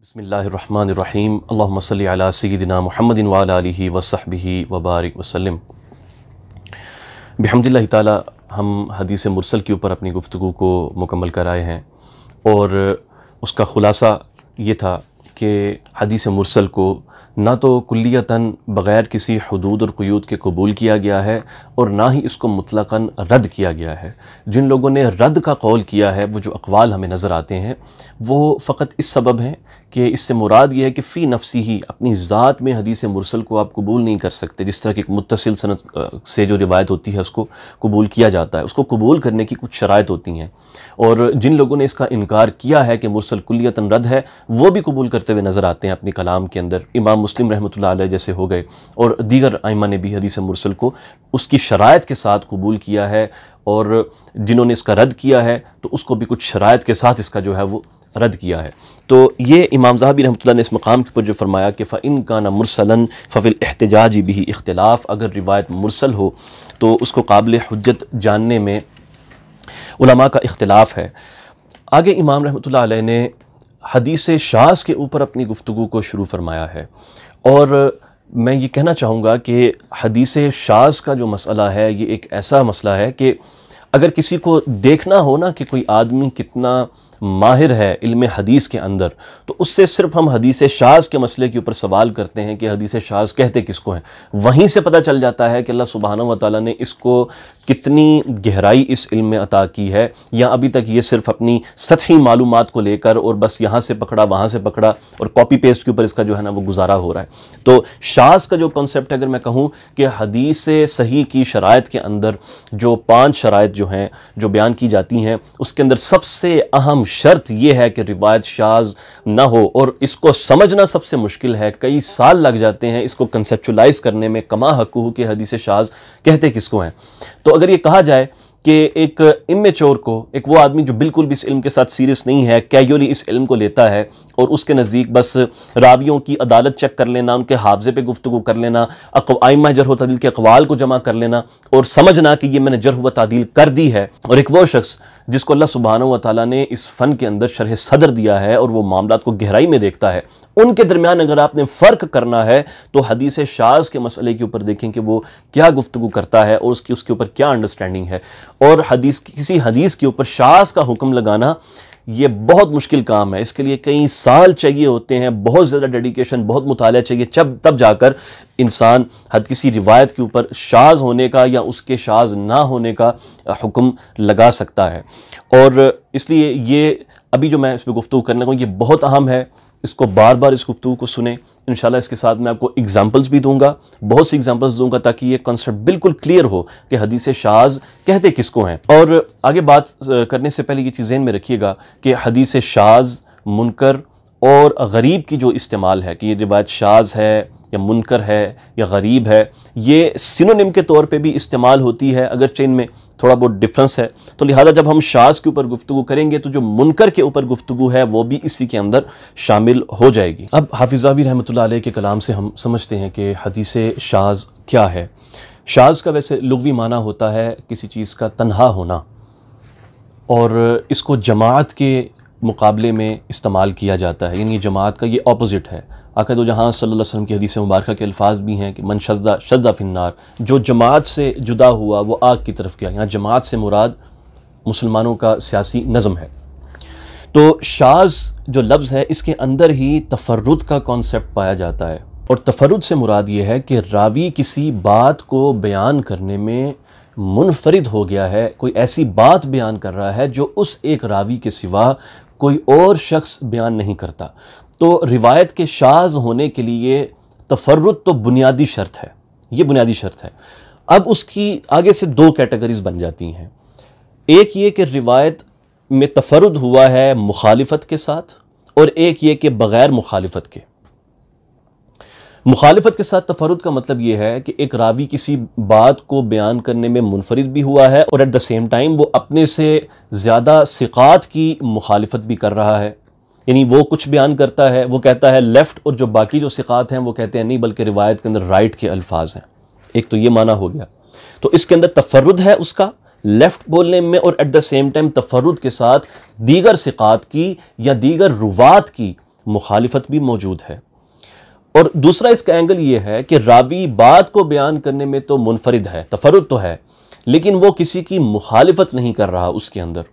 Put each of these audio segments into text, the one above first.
बसमीम अल्लाम सैदिना महमद वाली वसहबी वबारक वसलम बहमदिल्ला ताली हम हदीस मुरसल के ऊपर अपनी गुफ्तु को मुकम्मल कराए हैं और उसका ख़ुलासा ये था कि हदीस मुरसल को ना तो कुल्लियता बग़ैर किसी हदूद और क़यूद के कबूल किया गया है और ना ही इसको मुतलक़ा रद्द किया गया है। जिन लोगों ने रद्द का कौल किया है, वो जो अकवाल हमें नज़र आते हैं, वो फ़कत इस सबब हैं कि इससे मुराद ये है कि फ़ी नफसी ही अपनी ज़ात में हदीस मुरसल को आप कबूल नहीं कर सकते। जिस तरह की एक मुतसिल सनत से जो रिवायत होती है, उसको कबूल किया जाता है। उसको कबूल करने की कुछ शराइ होती हैं। और जिन लोगों ने इसका इनकार किया है कि मुरसल कुल्लियता रद्द है, वो भी कबूल करते हुए नज़र आते हैं अपने कलाम के अंदर। इमाम मुस्लिम रहमत जैसे हो गए और दीगर आइमा ने भी हदीस मुरसल को उसकी शराइ के साथ कबूल किया है और जिन्होंने इसका रद्द किया है तो उसको भी कुछ शराइ के साथ इसका जो है वो रद्द किया है। तो ये इमाम जहाबी रहमत ने इस मकाम के ऊपर जो फरमाया कि फ़िन का ना मुरसलन फ़िल एहतजाज भी इख्तलाफ, अगर रिवायत मुरसल हो तो उसको काबिल हजत जानने में उलमा का इख्तलाफ है। आगे इमाम रहमत ने हदीस शाज के ऊपर अपनी गुफ्तु को शुरू फरमाया है। और मैं ये कहना चाहूँगा कि हदीस शाज का जो मसला है, ये एक ऐसा मसला है कि अगर किसी को देखना हो ना कि कोई आदमी कितना माहिर है इल्म हदीस के अंदर। तो उससे सिर्फ़ हम हदीस शाज के मसले के ऊपर सवाल करते हैं कि हदीस शाज कहते किसको हैं। वहीं से पता चल जाता है कि अल्लाह सुबहान व ताली ने इसको कितनी गहराई इस इल्म में अता की है। या अभी तक ये सिर्फ़ अपनी सतही मालूम को लेकर और बस यहाँ से पकड़ा, वहाँ से पकड़ा और कॉपी पेस्ट के ऊपर इसका जो है ना वो गुजारा हो रहा है। तो शाज का जो कॉन्सेप्ट है, अगर मैं कहूँ कि हदीस सही की शराइ के अंदर जो पाँच शराइ जो हैं, जो बयान की जाती हैं, उसके अंदर सबसे अहम शर्त यह है कि रिवायत शाज ना हो और इसको समझना सबसे मुश्किल है। कई साल लग जाते हैं इसको कंसेप्चुलाइज करने में। कमा हकूह के हदीस शाज कहते किसको हैं? तो अगर ये कहा जाए कि एक इमेचोर को, एक वो आदमी जो बिल्कुल भी इस इल्म के साथ सीरियस नहीं है कैजुअली इस इल्म को लेता है और उसके नज़दीक बस रावियों की अदालत चेक कर लेना, उनके हाफजे पे गुफ्तु कर लेना आइमा जरह तदील के अकवाल को जमा कर लेना और समझना कि ये मैंने जरह व तादील कर दी है। और एक वो शख्स जिसको अल्लाह सुबहान व ताली ने इस फ़न के अंदर शरह सदर दिया है और वो मामला को गहराई में देखता है। उनके दरमियान अगर आपने फ़र्क करना है तो हदीस शाज के मसले के ऊपर देखें कि वो क्या गुफ्तु करता है और उसकी, उसके ऊपर क्या अंडरस्टैंडिंग है। और हदीस, किसी हदीस के ऊपर शाज का हुक्म लगाना, ये बहुत मुश्किल काम है। इसके लिए कई साल चाहिए होते हैं, बहुत ज़्यादा डेडिकेशन बहुत मुताल चाहिए, जब, तब जाकर इंसान हद, किसी रिवायत के ऊपर शाज होने का या उसके शाज ना होने का हुक्म लगा सकता है। और इसलिए ये, अभी जो मैं इस पर गुफ्तु करने को ये बहुत अहम है। इसको बार बार इस गुफ्तु को सुने। इन इसके साथ मैं आपको एग्जाम्पल्स भी दूँगा। बहुत सी एग्जाम्पल्स दूँगा ताकि ये कॉन्सेप्ट बिल्कुल क्लियर हो कि हदीस शाज कहते किसको हैं। और आगे बात करने से पहले ये चीज़ें में रखिएगा कि हदीस शाज, मुनकर और गरीब की जो इस्तेमाल है, कि ये रिवायत शाज है या मुनकर है या गरीब है, ये सिनोनिम के तौर पे भी इस्तेमाल होती है। अगर इनमें थोड़ा बहुत डिफरेंस है। तो लिहाजा जब हम शाज के ऊपर गुफ्तु करेंगे तो जो मुनकर के ऊपर गुफ्तु है, वो भी इसी के अंदर शामिल हो जाएगी। अब हाफिज़ाबी रहमत के कलाम से हम समझते हैं कि हदीस शाज क्या है। शाज का वैसे लुगवी माना होता है किसी चीज़ का तनहा होना और इसको जमात के मुकाबले में इस्तेमाल किया जाता है। यानी ये जमात का ये अपोज़िट है। आका तो जहाँ अलैहि वसल्लम की हदीस मुबारक के अल्फाज भी हैं कि मन शद्दा शद्दा फिन्नार, जो जमात से जुदा हुआ, वो आग की तरफ़ गया। यहाँ जमात से मुराद मुसलमानों का सियासी नज़म है। तो शाज जो लफ्ज़ है, इसके अंदर ही तफरुद का कॉन्सेप्ट पाया जाता है। और तफरुद से मुराद ये है कि रावी किसी बात को बयान करने में मुनफरद हो गया है। कोई ऐसी बात बयान कर रहा है जो उस एक रावी के सिवा कोई और शख्स बयान नहीं करता। तो रिवायत के शाज होने के लिए तफरुत तो बुनियादी शर्त है। ये बुनियादी शर्त है। अब उसकी आगे से दो कैटेगरीज बन जाती हैं। एक ये कि रिवायत में तफरुद हुआ है मुखालफत के साथ और एक ये कि बग़ैर मुखालफत के। मुखालिफत के साथ तफरुद का मतलब यह है कि एक रावी किसी बात को बयान करने में मुनफरद भी हुआ है और एट द सेम टाइम वो अपने से ज़्यादा सिकात की मुखालफत भी कर रहा है। यानी वो कुछ बयान करता है, वो कहता है लेफ़्ट और जो बाकी जो सिकात हैं वो कहते हैं नहीं, बल्कि रिवायत के अंदर राइट के अल्फाज हैं। एक तो ये माना हो गया। तो इसके अंदर तफरुद है उसका लेफ़्ट बोलने में और एट द सेम टाइम तफरुद के साथ दीगर सिकात की या दीगर रुवात की मुखालफत भी मौजूद है। और दूसरा इसका एंगल ये है कि रावी बात को बयान करने में तो मुनफरद है, तफरुद तो है, लेकिन वो किसी की मुखालफत नहीं कर रहा उसके अंदर।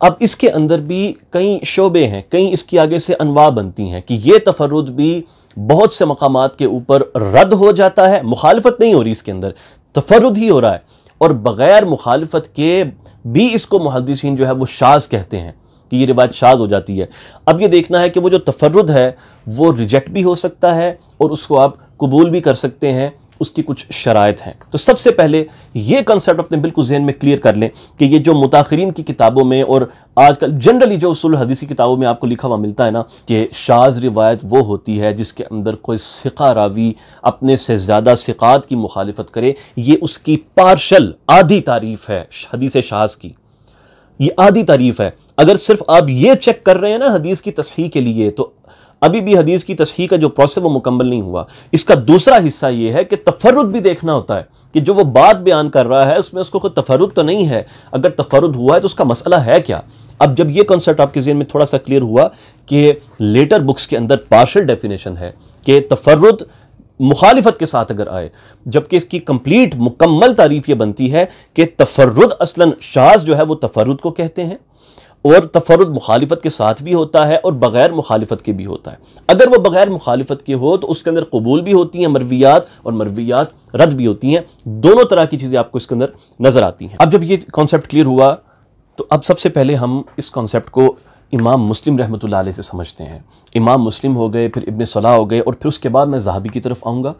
अब इसके अंदर भी कई शोबे हैं, कई इसकी आगे से अनवा बनती हैं कि ये तफरुद भी बहुत से मकाम के ऊपर रद्द हो जाता है, मुखालफत नहीं हो रही इसके अंदर, तफरुद ही हो रहा है। और बग़ैर मुखालफत के भी इसको मुहदसिन जो है वो शाज कहते हैं। कि ये रिवायत शाज हो जाती है। अब ये देखना है कि वो जो तफरुद है, वो रिजेक्ट भी हो सकता है और उसको आप कबूल भी कर सकते हैं, उसकी कुछ शरात हैं। तो सबसे पहले ये कंसेप्ट अपने बिल्कुल जहन में क्लियर कर लें कि ये जो मुताखरीन की किताबों में और आजकल जनरली जो उसूल हदीसी किताबों में आपको लिखा हुआ मिलता है ना कि शाज रिवायत वो होती है जिसके अंदर कोई सिका रावी अपने से ज़्यादा सिकात की मुखालफत करे। ये उसकी पार्शल आधी तारीफ़ है, हदीस शाज की। ये आधी तारीफ़ है। अगर सिर्फ़ आप ये चेक कर रहे हैं ना हदीस की तस्ही के लिए तो अभी भी हदीस की तस्ही का जो प्रोसेस वो मुकम्मल नहीं हुआ। इसका दूसरा हिस्सा ये है कि तफरुद भी देखना होता है कि जो वो बात बयान कर रहा है, उसमें उसको कोई तफरुद तो नहीं है। अगर तफरुद हुआ है तो उसका मसला है क्या? अब जब ये कॉन्सेप्ट आपके जेन में थोड़ा सा क्लियर हुआ कि लेटर बुक्स के अंदर पार्शल डेफिनेशन है कि तफरुद मुखालिफत के साथ अगर आए, जबकि इसकी कंप्लीट मुकम्मल तारीफ़ ये बनती है कि तफरुद असलन शाज जो है वो तफरुद को कहते हैं। और तफरुद मुखालफत के साथ भी होता है और बग़ैर मुखालफत के भी होता है। अगर वह बग़ैर मुखालफत के हो तो उसके अंदर कबूल भी होती हैं, मरवियात और मरवियात रद्द भी होती हैं। दोनों तरह की चीज़ें आपको इसके अंदर नज़र आती हैं। अब जब ये कॉन्सेप्ट क्लियर हुआ तो अब सबसे पहले हम इस कॉन्सेप्ट को इमाम मुस्लिम रहमत से समझते हैं। इमाम मुस्लिम हो गए, फिर इबन सलाह हो गए, और फिर उसके बाद मैं जहाबी की तरफ़ आऊँगा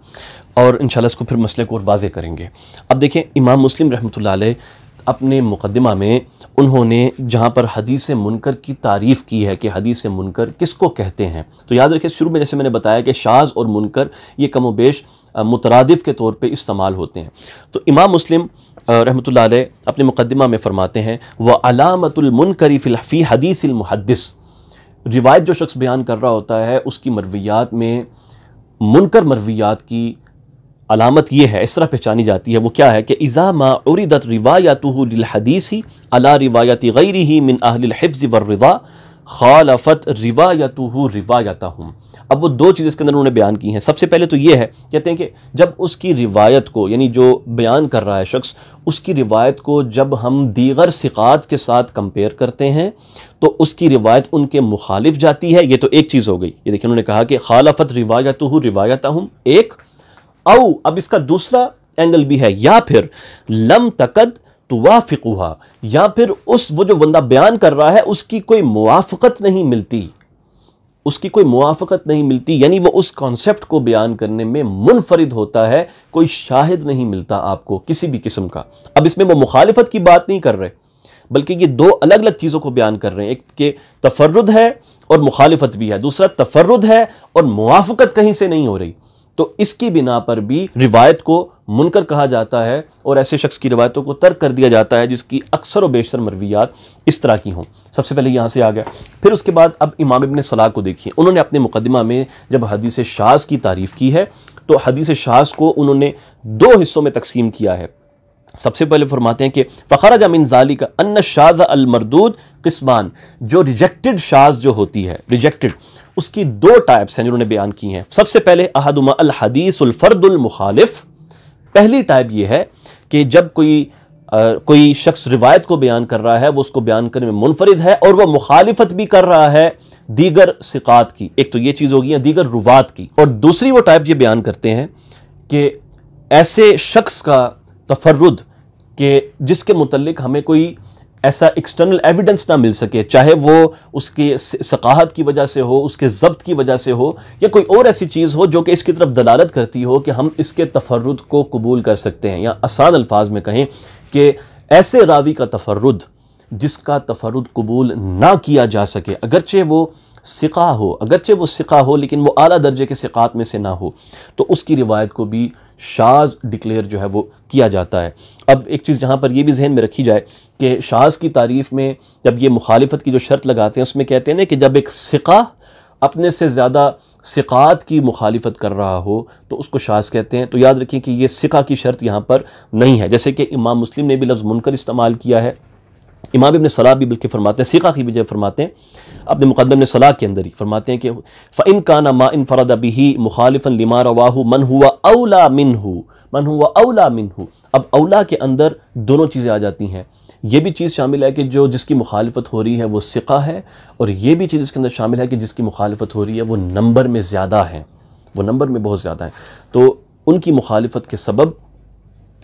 और इन इसको फिर मसले को और वाजे करेंगे। अब देखें, इमाम मुस्लिम रहमत अपने मुकदमा में उन्होंने जहाँ पर हदीस मुनकर की तारीफ़ की है कि हदीस मुनकर किसको कहते हैं। तो याद रखें शुरू में जैसे मैंने बताया कि शाज और मुनकर ये कम बेश मुतरदफ़ के तौर पर इस्तेमाल होते हैं। तो इमाम मुस्लिम रहमत अपने मुकदमा में फ़रमाते हैं, व अलामतुलमनकरी फ़ी हदीसमहदस रिवायत जो शख्स बयान कर रहा होता है, उसकी मरवियात में मुनकर मरवियात की अलामत यह है, इस तरह पहचानी जाती है, वो क्या है कि इज़ा मा उरिदत रिवायतहदीसी अला रिवायत गैर ही मिन अहलफ्ज़ वर्रवा खालफत रिवायत रिवायता हूँ अब वो दो चीज़ें इसके अंदर उन्होंने बयान की हैं। सबसे पहले तो ये है, कहते हैं कि जब उसकी रिवायत को, यानी जो बयान कर रहा है शख्स, उसकी रिवायत को जब हम दीगर सिकात के साथ कंपेयर करते हैं तो उसकी रिवायत उनके मुखालिफ जाती है। ये तो एक चीज़ हो गई। ये देखिए, उन्होंने कहा कि खालफत रिवायत रिवायता हूँ एक औ, अब इसका दूसरा एंगल भी है। या फिर, लम तकद तुवाफ़िकुहा, या फिर उस, वो जो बंदा बयान कर रहा है, उसकी कोई मुआफ़त नहीं मिलती। उसकी कोई मुआफ़त नहीं मिलती, यानी वो उस कॉन्सेप्ट को बयान करने में मुनफरद होता है, कोई शाहिद नहीं मिलता आपको, किसी भी किस्म का। अब इसमें वो मुखालफत की बात नहीं कर रहे, बल्कि ये दो अलग अलग चीज़ों को बयान कर रहे हैं। एक के तफर्रुद है और मुखालफत भी है, दूसरा तफर्रुद है और मुआफ़त कहीं से नहीं हो रही। तो इसकी बिना पर भी रिवायत को मुनकर कहा जाता है और ऐसे शख्स की रिवायतों को तर्क कर दिया जाता है जिसकी अक्सर व बेशतर मरवियात इस तरह की हों। सबसे पहले यहाँ से आ गया। फिर उसके बाद अब इमाम इबन सलाह को देखिए। उन्होंने अपने मुकदमा में जब हदीस शाज की तारीफ़ की है तो हदीस शाज को उन्होंने दो हिस्सों में तकसीम किया है। सबसे पहले फरमाते हैं कि फ़खरा जमिन जाली का अन्न शाज अलमरदूद किस्मान जो रिजेक्टेड शाज जो होती है रिजेक्टेड उसकी दो टाइप्स हैं जिन्होंने बयान की हैं। सबसे पहले अहदुमा अल हदीसुलफ़र्दुल मुखालिफ। पहली टाइप ये है कि जब कोई आ, कोई शख्स रिवायत को बयान कर रहा है वो उसको बयान करने में मुनफरद है और वह मुखालिफत भी कर रहा है दीगर सिकात की। एक तो ये चीज़ होगी या दीगर रुवात की। और दूसरी वो टाइप ये बयान करते हैं कि ऐसे शख्स का तफर्रुद के जिसके मुतलक हमें कोई ऐसा एक्सटर्नल एविडेंस ना मिल सके, चाहे वो उसकी सकाहत की वजह से हो, उसके जब्त की वजह से हो, या कोई और ऐसी चीज़ हो जो कि इसकी तरफ़ दलालत करती हो कि हम इसके तफर्रुद को कबूल कर सकते हैं। या आसान अल्फाज में कहें कि ऐसे रावी का तफर्रुद जिसका तफर्रुद कबूल ना किया जा सके, अगरचे वो सिका हो, अगरचे वो सिका हो, लेकिन वो आला दर्जे के सिकात में से ना हो तो उसकी रिवायत को भी शाज डिक्लेयर जो है वो किया जाता है। अब एक चीज़ जहाँ पर यह भी जहन में रखी जाए कि शाज की तारीफ़ में जब ये मुखालफत की जो शर्त लगाते हैं, उसमें कहते हैं ना कि जब एक सिका अपने से ज़्यादा सिकात की मुखालफत कर रहा हो तो उसको शाज कहते हैं। तो याद रखें कि ये सिका की शर्त यहाँ पर नहीं है। जैसे कि इमाम मुस्लिम ने भी लफ्ज़ मुनकर इस्तेमाल किया है। इमाम इबन सलाह भी बल्कि फरमाते हैं, सिका की भी जब फरमाते हैं, अपने मुकदम ने सलाह के अंदर ही फरमाते हैं कि फ़िन का मा इन फ़रद बिही मुखालिफन लिमा रवाहू मन हुआ अवला मिन हु, मन हुआ अवला मिन हु। अब अवला के अंदर दोनों चीज़ें आ जाती हैं। ये भी चीज़ शामिल है कि जो जिसकी मुखालफत हो रही है वो सिका है, और ये भी चीज़ इसके अंदर शामिल है कि जिसकी मुखालफत हो रही है वो नंबर में ज़्यादा है, वो नंबर में बहुत ज़्यादा है। तो उनकी मुखालफत के सबब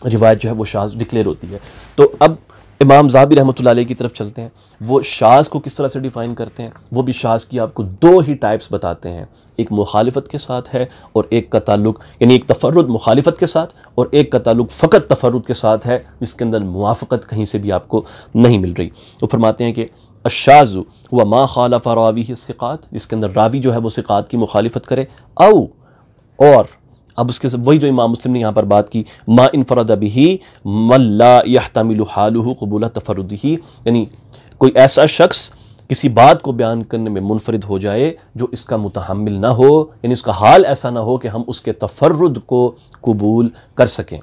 रिवायत जो है वो शाज डिक्लेयर होती है। तो अब इमाम जाबिर रहमत की तरफ़ चलते हैं। वो शाज को किस तरह से डिफ़ाइन करते हैं, वो भी शाज की आपको दो ही टाइप्स बताते हैं। एक मुखालफत के साथ है और एक का ताल्लुक, यानी एक तफरद मुखालफत के साथ और एक का ताल्लुक फ़कत तफरद के साथ है, जिसके अंदर मुआफ़त कहीं से भी आपको नहीं मिल रही। वो फरमाते हैं कि अशाजु हुआ मा खालफ़ा रावी सिक़ात, जिसके अंदर रावी जो है वो सिक़ात की मुखालफत करे आओ और अब उसके वही जो इमाम मुस्लिम ने यहाँ पर बात की, मा इनफरद फ़रद ही मल्ला यह तमिल हालू कबूल तफरद यानी कोई ऐसा शख्स किसी बात को बयान करने में मुनफरद हो जाए जो इसका मुतहमल ना हो, यानी उसका हाल ऐसा ना हो कि हम उसके तफरद को कबूल कर सकें।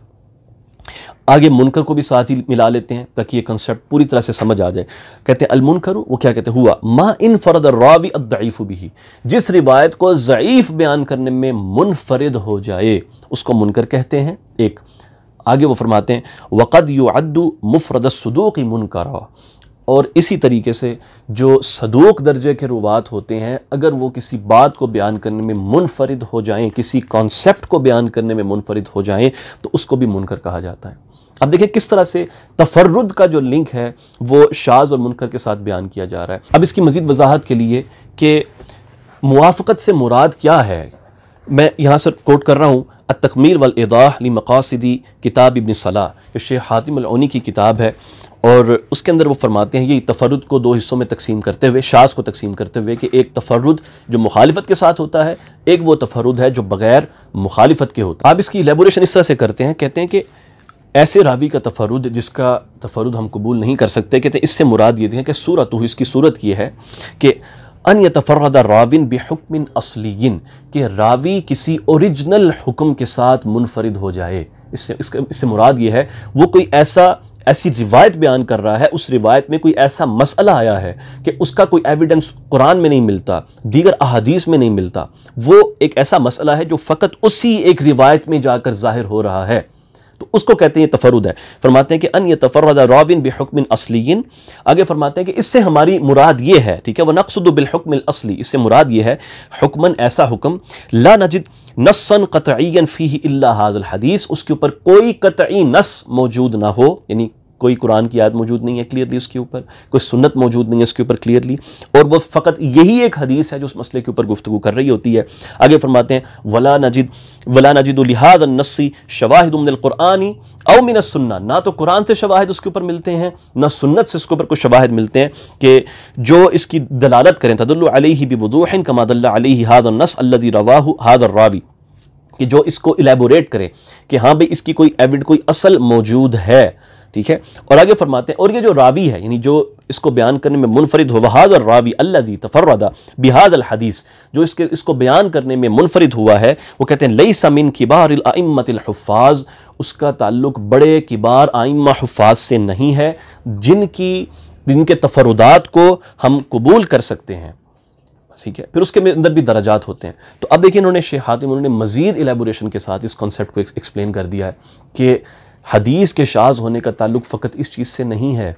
आगे मुनकर को भी साथ ही मिला लेते हैं ताकि ये कंसेप्ट पूरी तरह से समझ आ जाए। कहते हैं, अलमुनकर वो क्या कहते हैं, हुआ, मा इन फ़रद रावी अदईफ़ भी जिस रिवायत को ज़यीफ़ बयान करने में मुनफरद हो जाए, उसको मुनकर कहते हैं। एक, आगे वो फरमाते हैं, वक़द यू अद्दू मुफरद सदूक़ी मुनकर और इसी तरीके से जो सदूक दर्जे के रुवात होते हैं, अगर वो किसी बात को बयान करने में मुनफरद हो जाएँ, किसी कॉन्सेप्ट को बयान करने में मुनफरद हो जाएँ तो उसको भी मुनकर कहा जाता है। अब देखिए किस तरह से तफर्रुद का जो लिंक है, वो शाज और मुनकर के साथ बयान किया जा रहा है। अब इसकी मज़ीद वजाहत के लिए कि मुआफ़त से मुराद क्या है, मैं यहाँ से कोट कर रहा हूँ। तकमील वलदाहली मकासदी किताब इबन सलाह शेख हातिमनी की किताब है। और उसके अंदर वो फरमाते हैं ये तफरुद को दो हिस्सों में तकसीम करते हुए शास को तकसीम करते हुए कि एक तफरुद जो मुखालफत के साथ होता है एक वो तफरुद है जो बग़ैर मुखालफत के होता है। आप इसकी एलेबोरेशन इस तरह से करते हैं कहते हैं कि ऐसे रावी का तफरुद जिसका तफरुद हम कबूल नहीं कर सकते कहते इससे मुराद ये है कि सूरत हो इसकी सूरत ये है कि अन यतफ़रद राविन बेहक्मिन असलिन कि रावी किसी ओरिजिनल हुक्म के साथ मुनफरद हो जाए। इससे, इससे मुराद ये है वो कोई ऐसा ऐसी रिवायत बयान कर रहा है, उस रिवायत में कोई ऐसा मसला आया है कि उसका कोई एविडेंस कुरान में नहीं मिलता, दीगर अहादीस में नहीं मिलता, वो एक ऐसा मसला है जो फ़कत उसी एक रिवायत में जाकर ज़ाहिर हो रहा है। तो उसको कहते हैं तफरुद है। फरमाते हैं कि, अन ये तफरदा राविन बेहकमिन असलिन आगे फरमाते हैं कि, इससे हमारी मुराद ये है, ठीक है, वह नक्सुद बिलहकमिल असली। इससे मुराद ये है, हुक्मन ऐसा हुक्म, ला नजिद नसन कतईन फ़ी हाजल हदीस। उसके ऊपर कोई कतई नस मौजूद ना हो, यानी कोई कुरान की याद मौजूद नहीं है क्लियरली उसके ऊपर, कोई सुन्नत मौजूद नहीं है उसके ऊपर क्लियरली और वह फ़कत यही एक हदीस है जो उस मसले के ऊपर गुफ्तु कर रही होती है। आगे फरमाते हैं, वला नजिद वला नजिद लिहाद नस्सी शवाहिदुल्क़ुरानी अव मिन सुन्ना. ना तो कुरान से शवाहिद उसके ऊपर मिलते हैं, ना सुन्नत से उसके ऊपर कुछ शवाहिद मिलते हैं कि जो इसकी दलालत करें। तदल्लि बिवदूहन कमादल्ला हाद नस अल्लदी रवाहू हाद रावी। कि जो इसको इलेबोरेट करे कि हाँ भाई इसकी कोई एविड कोई असल मौजूद है। ठीक है? और आगे फरमाते हैं, और ये जो रावी है, यानी जो इसको बयान करने में मुनफरद हो वहाद और रावी अल्लाजी तफरदा बिहाज अल हदीस, जो इसके, इसको बयान करने में मुनफरद हुआ है, वो कहते हैं लई समिन किबार हफ़ाज, उसका ताल्लुक बड़े किबार आइम्मा हफ़ाज से नहीं है, जिनकी, जिनके तफरुदात को हम कबूल कर सकते हैं। ठीक है? फिर उसके अंदर भी दराजात होते हैं। तो अब देखिए, इन्होंने शेख हातिम उन्होंने मजीद एलेबोरेशन के साथ इस कॉन्सेप्ट को एक्सप्लेन कर दिया है कि हदीस के शाज होने का ताल्लुक फ़कत इस चीज़ से नहीं है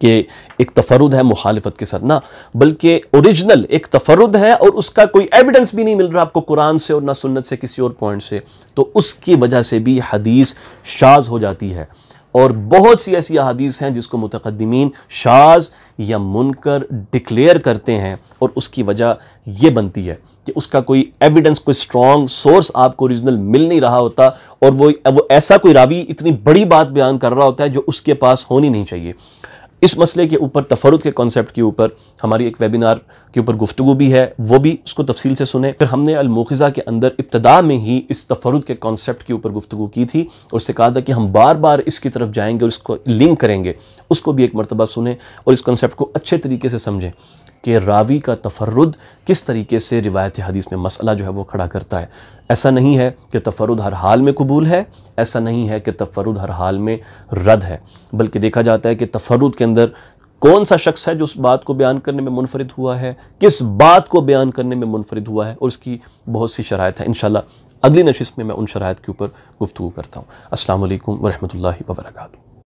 कि एक तफरुद है मुखालफत के साथ। ना, बल्कि ओरिजिनल एक तफरुद है और उसका कोई एविडेंस भी नहीं मिल रहा आपको कुरान से और ना सुन्नत से किसी और पॉइंट से। तो उसकी वजह से भी हदीस शाज हो जाती है। और बहुत सी ऐसी अदीस हैं जिसको मतकदमीन शाज या मुनकर डिक्लेयर करते हैं और उसकी वजह यह बनती है कि उसका कोई एविडेंस कोई स्ट्रॉन्ग सोर्स आपको ओरिजिनल मिल नहीं रहा होता और वो वो ऐसा कोई रावी इतनी बड़ी बात बयान कर रहा होता है जो उसके पास होनी नहीं चाहिए। इस मसले के ऊपर तफरुद के कॉन्सेप्ट के ऊपर, हमारी एक वेबिनार के ऊपर गुफ्तु भी है, वो भी उसको तफसील से सुने। फिर हमने अलमोखज़ा के अंदर इब्तदा में ही इस तफरुद के कॉन्सेप्ट के ऊपर गुफ्तु की थी और उससे कहा था कि हम बार बार इसकी तरफ़ जाएँगे और इसको लिंक करेंगे। उसको भी एक मरतबा सुने और इस कॉन्सेप्ट को अच्छे तरीके से समझें। कि रावी का तफरद किस तरीके से रिवायत हदीस में मसला जो है वो खड़ा करता है? ऐसा नहीं है कि तफरद हर हाल में कबूल है, ऐसा नहीं है कि तफरद हर हाल में रद्द है, बल्कि देखा जाता है कि तफरद के अंदर कौन सा शख्स है जो उस बात को बयान करने में मुनफरद हुआ है, किस बात को बयान करने में मुनफरद हुआ है, और उसकी बहुत सी शराइ है। इन अगली नशिस्त में मैं उन शराइ के ऊपर गुफ्तु करता हूँ। असल वरहमल वर्का